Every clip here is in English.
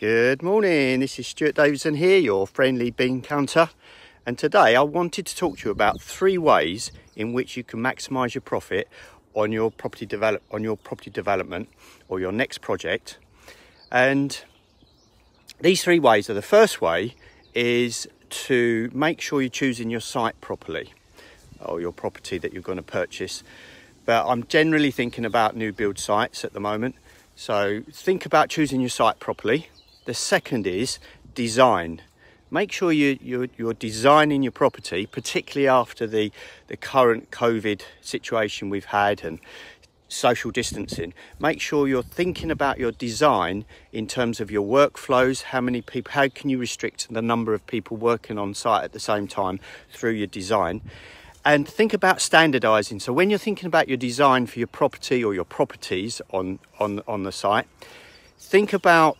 Good morning, this is Stuart Davidson here, your friendly bean counter. And today I wanted to talk to you about three ways in which you can maximize your profit on your property develop on your property development or your next project. And these three ways are the first way is to make sure you're choosing your site properly or your property that you're going to purchase. But I'm generally thinking about new build sites at the moment. So think about choosing your site properly the second is design. Make sure you, you're, you're designing your property, particularly after the, the current COVID situation we've had and social distancing. Make sure you're thinking about your design in terms of your workflows, how many people, how can you restrict the number of people working on site at the same time through your design. And think about standardizing. So when you're thinking about your design for your property or your properties on, on, on the site, think about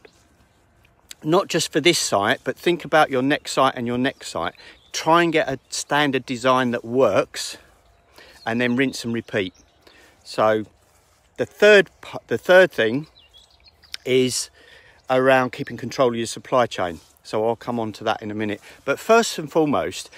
not just for this site, but think about your next site and your next site. Try and get a standard design that works and then rinse and repeat. So the third, the third thing is around keeping control of your supply chain. So I'll come on to that in a minute. But first and foremost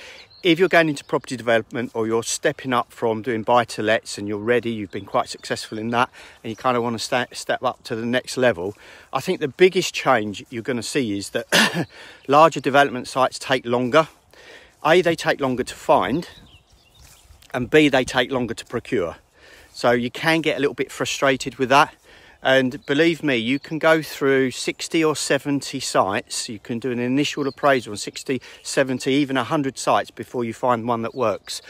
if you're going into property development or you're stepping up from doing buy to lets and you're ready, you've been quite successful in that, and you kind of want to st- step up to the next level, I think the biggest change you're going to see is that larger development sites take longer. A, they take longer to find, and B, they take longer to procure. So you can get a little bit frustrated with that. And believe me, you can go through 60 or 70 sites. You can do an initial appraisal on 60, 70, even 100 sites before you find one that works.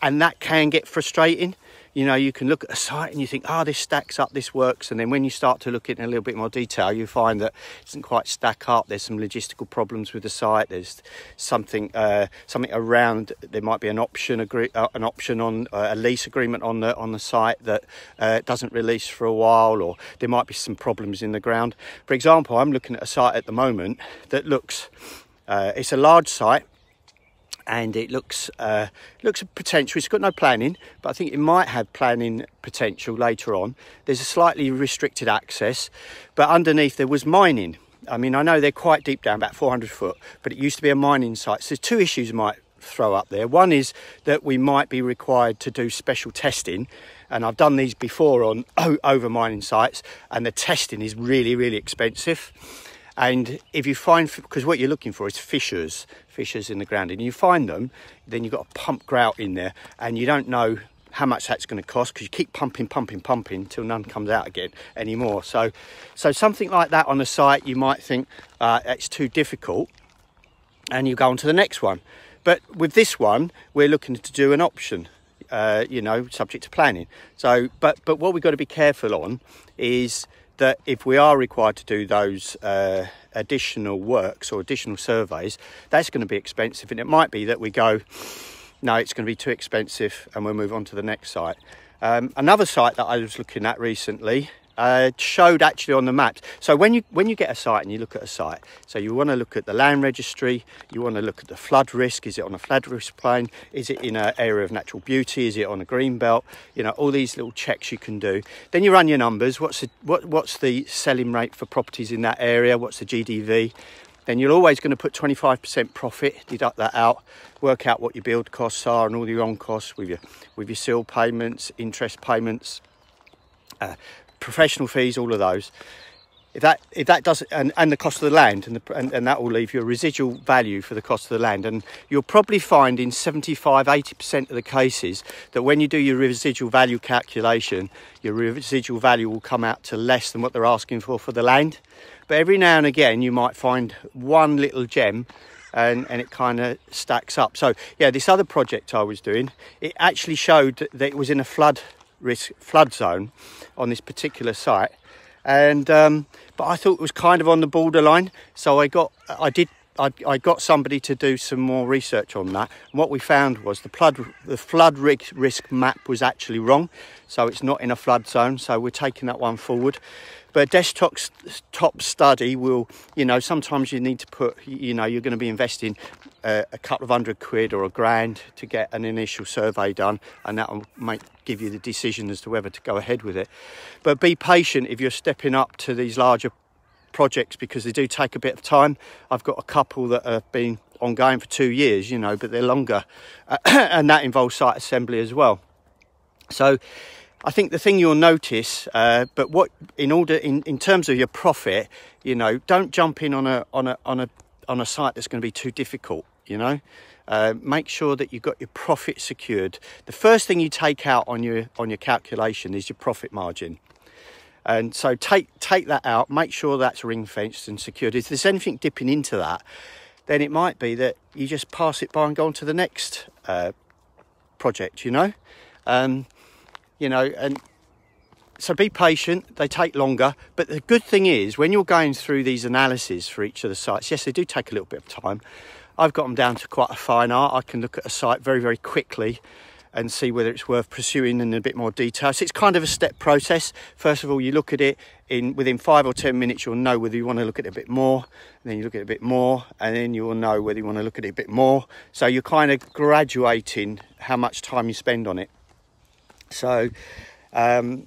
And that can get frustrating you know, you can look at a site and you think, oh, this stacks up, this works. And then when you start to look at it in a little bit more detail, you find that it doesn't quite stack up. There's some logistical problems with the site. There's something, uh, something around. There might be an option agree, uh, an option on uh, a lease agreement on the on the site that uh, doesn't release for a while, or there might be some problems in the ground. For example, I'm looking at a site at the moment that looks. Uh, it's a large site and it looks uh, looks a potential. It's got no planning, but I think it might have planning potential later on. There's a slightly restricted access, but underneath there was mining. I mean, I know they're quite deep down, about 400 foot, but it used to be a mining site. So two issues might throw up there. One is that we might be required to do special testing, and I've done these before on over mining sites, and the testing is really, really expensive. And if you find, because what you're looking for is fissures, fissures in the ground, and you find them, then you've got to pump grout in there, and you don't know how much that's going to cost because you keep pumping, pumping, pumping until none comes out again anymore. So, so something like that on the site, you might think uh, it's too difficult, and you go on to the next one. But with this one, we're looking to do an option. Uh, you know, subject to planning. So, but but what we've got to be careful on is that if we are required to do those uh, additional works or additional surveys, that's going to be expensive. And it might be that we go, no, it's going to be too expensive, and we'll move on to the next site. Um, another site that I was looking at recently uh, showed actually on the maps. So when you when you get a site and you look at a site, so you want to look at the land registry, you want to look at the flood risk. Is it on a flood risk plain? Is it in an area of natural beauty? Is it on a green belt? You know all these little checks you can do. Then you run your numbers. What's the what what's the selling rate for properties in that area? What's the GDV? Then you're always going to put 25% profit, deduct that out, work out what your build costs are and all your on costs with your with your CIL payments, interest payments, uh, professional fees, all of those. If that if that does and, and the cost of the land and, the, and, and that will leave you a residual value for the cost of the land. And you'll probably find in 75 80% of the cases that when you do your residual value calculation your residual value will come out to less than what they're asking for for the land. But every now and again you might find one little gem and, and it kind of stacks up. So yeah this other project I was doing it actually showed that it was in a flood risk flood zone on this particular site. And um, but I thought it was kind of on the borderline. So I got I did I, I, got somebody to do some more research on that. And what we found was the flood the flood risk map was actually wrong. So it's not in a flood zone. So we're taking that one forward but desktop top study will you know sometimes you need to put you know you're going to be investing a, a couple of hundred quid or a grand to get an initial survey done and that will make give you the decision as to whether to go ahead with it but be patient if you're stepping up to these larger projects because they do take a bit of time. I've got a couple that have been ongoing for two years, you know, but they're longer, uh, and that involves site assembly as well. So, I think the thing you'll notice, uh, but what in order in, in terms of your profit, you know, don't jump in on a on a on a on a site that's going to be too difficult. You know, uh, make sure that you've got your profit secured. The first thing you take out on your on your calculation is your profit margin. And so take take that out, make sure that's ring fenced and secured. If there's anything dipping into that, then it might be that you just pass it by and go on to the next uh, project, you know? Um, you know, and so be patient, they take longer. But the good thing is, when you're going through these analyses for each of the sites, yes, they do take a little bit of time. I've got them down to quite a fine art. I can look at a site very, very quickly and see whether it's worth pursuing in a bit more detail. So it's kind of a step process. First of all, you look at it in within five or ten minutes, you'll know whether you want to look at it a bit more. then you look at it a bit more, and then you will know whether you want to look at it a bit more. So you're kind of graduating how much time you spend on it. So, um,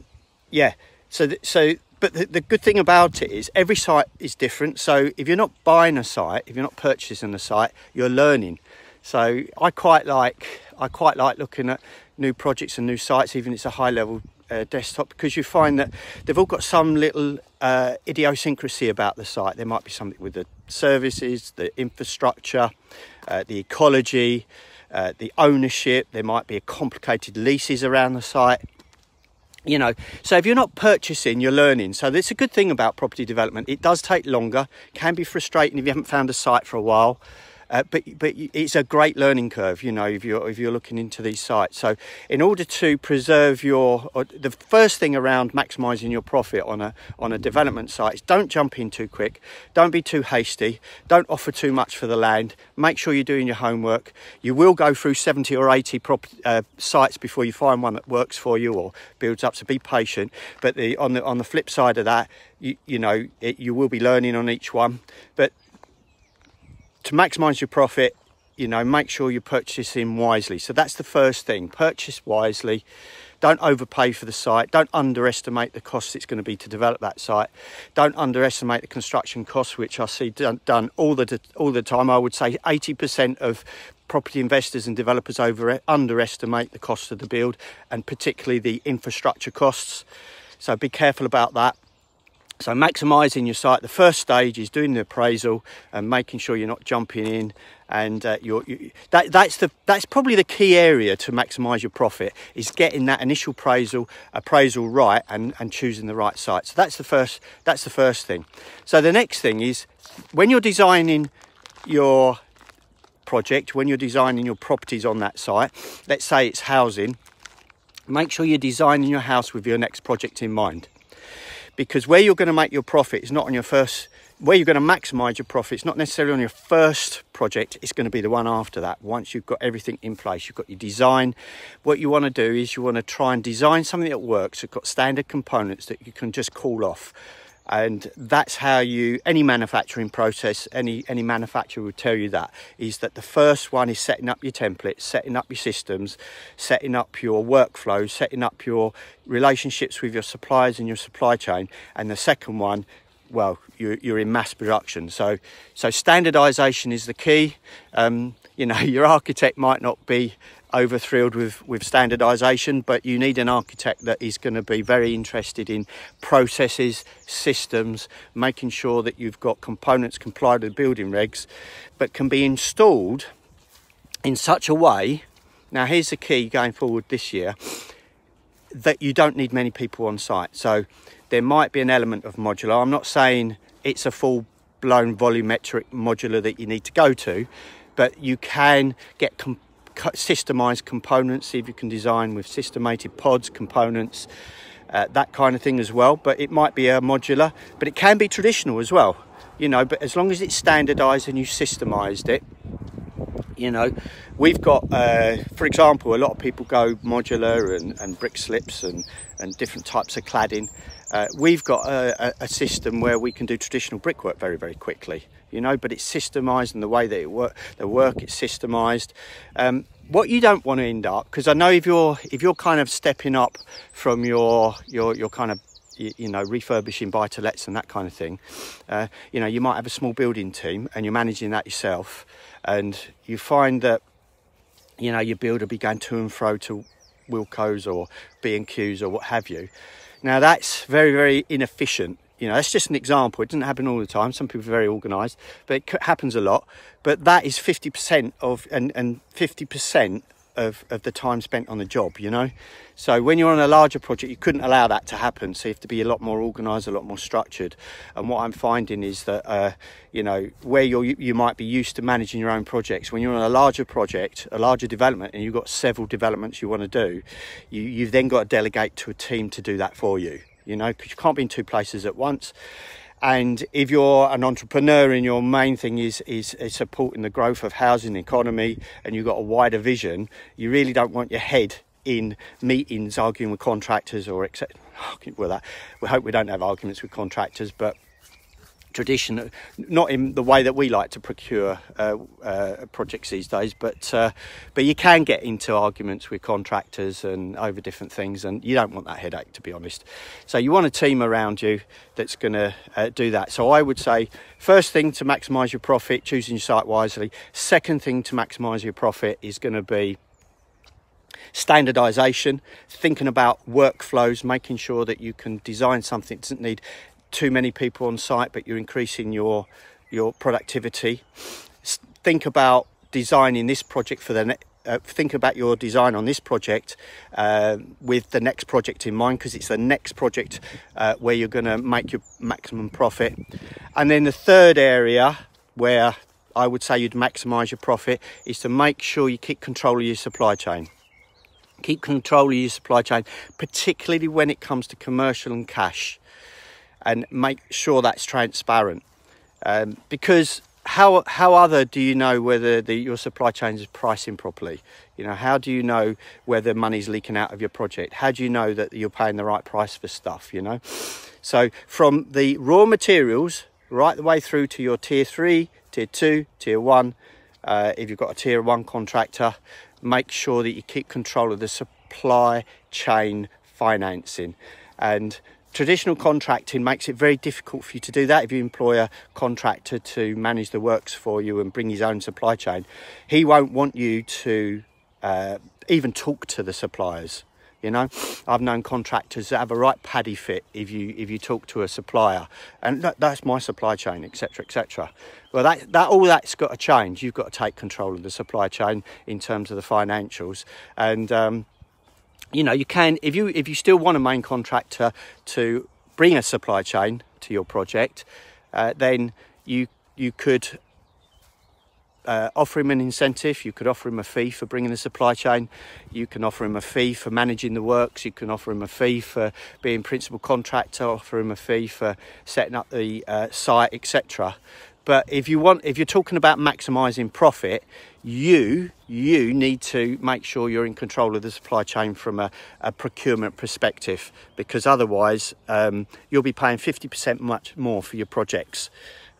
yeah. So, th- so, but the, the good thing about it is every site is different. So if you're not buying a site, if you're not purchasing a site, you're learning. So I quite like I quite like looking at new projects and new sites, even if it's a high level uh, desktop, because you find that they've all got some little uh, idiosyncrasy about the site. There might be something with the services, the infrastructure, uh, the ecology, uh, the ownership. There might be a complicated leases around the site. You know, so if you're not purchasing, you're learning. So that's a good thing about property development. It does take longer, can be frustrating if you haven't found a site for a while. Uh, but but it's a great learning curve, you know, if you're if you're looking into these sites. So in order to preserve your the first thing around maximising your profit on a on a development site is don't jump in too quick, don't be too hasty, don't offer too much for the land. Make sure you're doing your homework. You will go through 70 or 80 prop, uh, sites before you find one that works for you or builds up. So be patient. But the on the on the flip side of that, you, you know, it, you will be learning on each one. But to maximize your profit, you know, make sure you purchase in wisely. So that's the first thing. Purchase wisely. Don't overpay for the site. Don't underestimate the costs it's going to be to develop that site. Don't underestimate the construction costs, which I see done, done all the all the time. I would say 80% of property investors and developers over underestimate the cost of the build, and particularly the infrastructure costs. So be careful about that. So maximising your site, the first stage is doing the appraisal and making sure you're not jumping in and uh, you're, you, that, that's, the, that's probably the key area to maximise your profit is getting that initial appraisal, appraisal right and, and choosing the right site. So that's the, first, that's the first thing. So the next thing is when you're designing your project, when you're designing your properties on that site, let's say it's housing, make sure you're designing your house with your next project in mind because where you're going to make your profit is not on your first where you're going to maximize your profits not necessarily on your first project it's going to be the one after that. Once you've got everything in place you've got your design what you want to do is you want to try and design something that works you've got standard components that you can just call off and that's how you any manufacturing process any any manufacturer will tell you that is that the first one is setting up your templates setting up your systems setting up your workflows setting up your relationships with your suppliers and your supply chain. And the second one well you're, you're in mass production. So so standardization is the key. Um, you know your architect might not be over thrilled with, with standardization, but you need an architect that is going to be very interested in processes, systems, making sure that you've got components comply with building regs, but can be installed in such a way. Now, here's the key going forward this year that you don't need many people on site. So there might be an element of modular. I'm not saying it's a full blown volumetric modular that you need to go to, but you can get com- systemized components, see if you can design with systemated pods, components, uh, that kind of thing as well. But it might be a modular, but it can be traditional as well, you know. But as long as it's standardized and you systemized it, you know, we've got, uh, for example, a lot of people go modular and, and brick slips and, and different types of cladding. Uh, we've got a, a, system where we can do traditional brickwork very, very quickly, you know, but it's systemized and the way that it work, the work it's systemized. Um, what you don't want to end up, because I know if you're if you're kind of stepping up from your your your kind of you, you know, refurbishing buy to lets and that kind of thing, uh, you know, you might have a small building team and you're managing that yourself, and you find that, you know, your builder be going to and fro to Wilko's or B and Q's or what have you. Now that's very very inefficient. You know, that's just an example. It doesn't happen all the time. Some people are very organised, but it happens a lot. But that is 50% of, and, and 50% of, of the time spent on the job, you know? So when you're on a larger project, you couldn't allow that to happen. So you have to be a lot more organised, a lot more structured. And what I'm finding is that, uh, you know, where you're, you might be used to managing your own projects, when you're on a larger project, a larger development, and you've got several developments you want to do, you, you've then got to delegate to a team to do that for you, you know, because you can't be in two places at once. And if you're an entrepreneur and your main thing is, is, is supporting the growth of housing economy and you've got a wider vision, you really don't want your head in meetings arguing with contractors or etc. Well, that we hope we don't have arguments with contractors, but tradition, not in the way that we like to procure uh, uh, projects these days, but uh, but you can get into arguments with contractors and over different things, and you don't want that headache, to be honest. So you want a team around you that's going to uh, do that. So I would say, first thing to maximise your profit, choosing your site wisely. Second thing to maximise your profit is going to be standardization, thinking about workflows, making sure that you can design something that doesn't need too many people on site, but you're increasing your your productivity. Think about designing this project for the uh, think about your design on this project uh, with the next project in mind because it's the next project uh, where you're going to make your maximum profit. And then the third area where I would say you'd maximize your profit is to make sure you keep control of your supply chain. Keep control of your supply chain, particularly when it comes to commercial and cash and make sure that's transparent. Um, because how how other do you know whether the, your supply chain is pricing properly? You know, how do you know whether money's leaking out of your project? How do you know that you're paying the right price for stuff? You know, so from the raw materials right the way through to your tier three, tier two, tier one. Uh, if you've got a tier one contractor, make sure that you keep control of the supply chain financing and Traditional contracting makes it very difficult for you to do that if you employ a contractor to manage the works for you and bring his own supply chain. He won't want you to uh, even talk to the suppliers. You know, I've known contractors that have a right paddy fit if you if you talk to a supplier, and that, that's my supply chain, etc., etc. Well, that that all that's got to change. You've got to take control of the supply chain in terms of the financials, and um, you know, you can if you if you still want a main contractor to bring a supply chain to your project, uh, then you you could uh, offer him an incentive. You could offer him a fee for bringing the supply chain. You can offer him a fee for managing the works. You can offer him a fee for being principal contractor. Offer him a fee for setting up the uh, site, etc. But if you want, if you're talking about maximising profit, you you need to make sure you're in control of the supply chain from a, a procurement perspective, because otherwise um, you'll be paying 50% much more for your projects.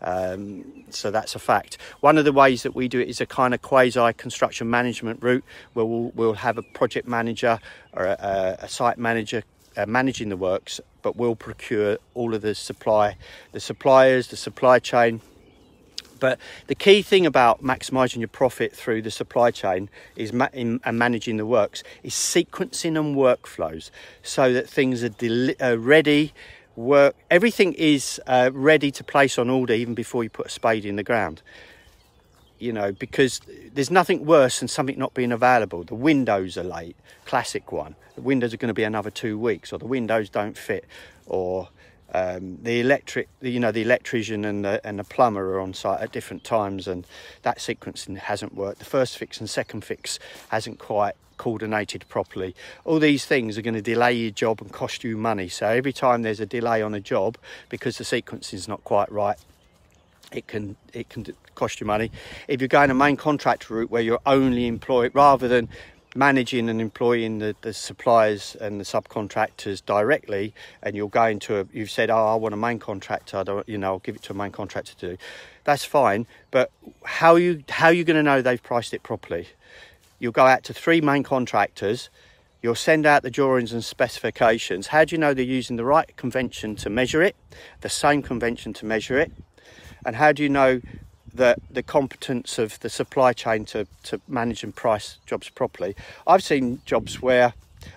Um, so that's a fact. One of the ways that we do it is a kind of quasi construction management route where we'll, we'll have a project manager or a, a site manager uh, managing the works, but we'll procure all of the supply, the suppliers, the supply chain, but the key thing about maximising your profit through the supply chain is ma- in, and managing the works is sequencing and workflows so that things are uh, ready. Work everything is uh, ready to place on order even before you put a spade in the ground you know, because there's nothing worse than something not being available. The windows are late, classic one. The windows are going to be another two weeks, or the windows don't fit, or um, the electric, you know, the electrician and the, and the plumber are on site at different times, and that sequencing hasn't worked. The first fix and second fix hasn't quite coordinated properly. All these things are going to delay your job and cost you money. So every time there's a delay on a job because the sequencing is not quite right, it can it can cost you money. If you're going a main contractor route where you're only employed rather than managing and employing the, the suppliers and the subcontractors directly and you're going to a, you've said oh i want a main contractor I don't, you know i'll give it to a main contractor to do that's fine but how you how are you going to know they've priced it properly you'll go out to three main contractors You'll send out the drawings and specifications. How do you know they're using the right convention to measure it, the same convention to measure it? And how do you know that the competence of the supply chain to, to manage and price jobs properly? I've seen jobs where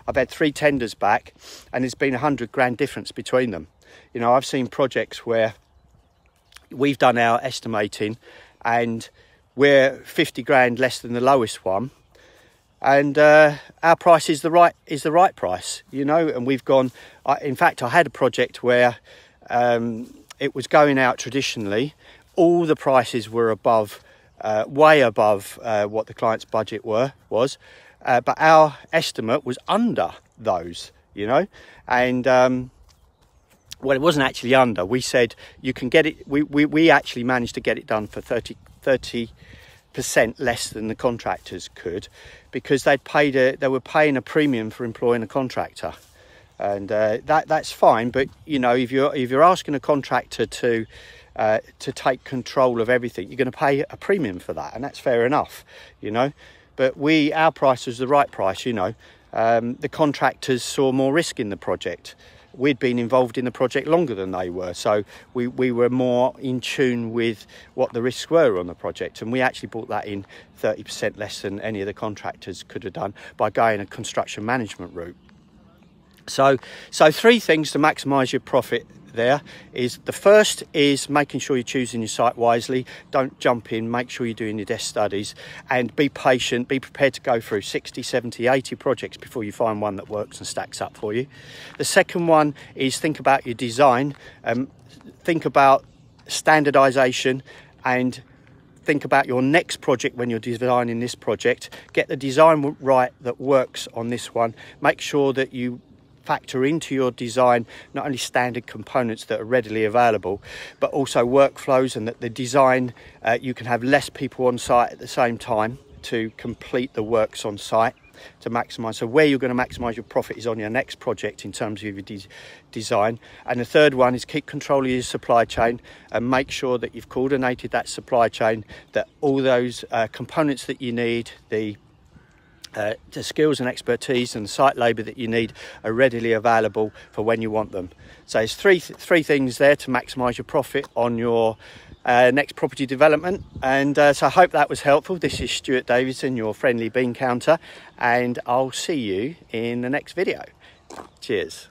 I've had three tenders back and there's been a hundred grand difference between them. You know, I've seen projects where we've done our estimating and we're 50 grand less than the lowest one and uh, our price is the right is the right price you know and we've gone I, in fact i had a project where um, it was going out traditionally all the prices were above uh, way above uh, what the client's budget were was. Uh, but our estimate was under those you know? And um, well it wasn't actually under. We said you can get it we, we, we actually managed to get it done for 30 30 percent less than the contractors could because they'd paid a, they were paying a premium for employing a contractor. And uh, that that's fine but you know if you're if you're asking a contractor to uh, to take control of everything. You're going to pay a premium for that and that's fair enough you know? But we our price was the right price you know? Um, the contractors saw more risk in the project. We'd been involved in the project longer than they were, so we, we were more in tune with what the risks were on the project, and we actually brought that in 30% less than any of the contractors could have done by going a construction management route. So, so three things to maximise your profit there is the first is making sure you're choosing your site wisely. Don't jump in, make sure you're doing your desk studies and be patient, be prepared to go through 60, 70, 80 projects before you find one that works and stacks up for you. The second one is think about your design, um, think about standardization and think about your next project when you're designing this project. Get the design right that works on this one. Make sure that you factor into your design not only standard components that are readily available but also workflows and that the design uh, you can have less people on site at the same time to complete the works on site to maximize. So where you're going to maximize your profit is on your next project in terms of your de design. And the third one is keep control of your supply chain and make sure that you've coordinated that supply chain that all those uh, components that you need the uh, the skills and expertise and site labour that you need are readily available for when you want them. So there's three th three things there to maximise your profit on your uh, next property development. And uh, so I hope that was helpful. This is Stuart Davidson, your friendly bean counter, and I'll see you in the next video. Cheers.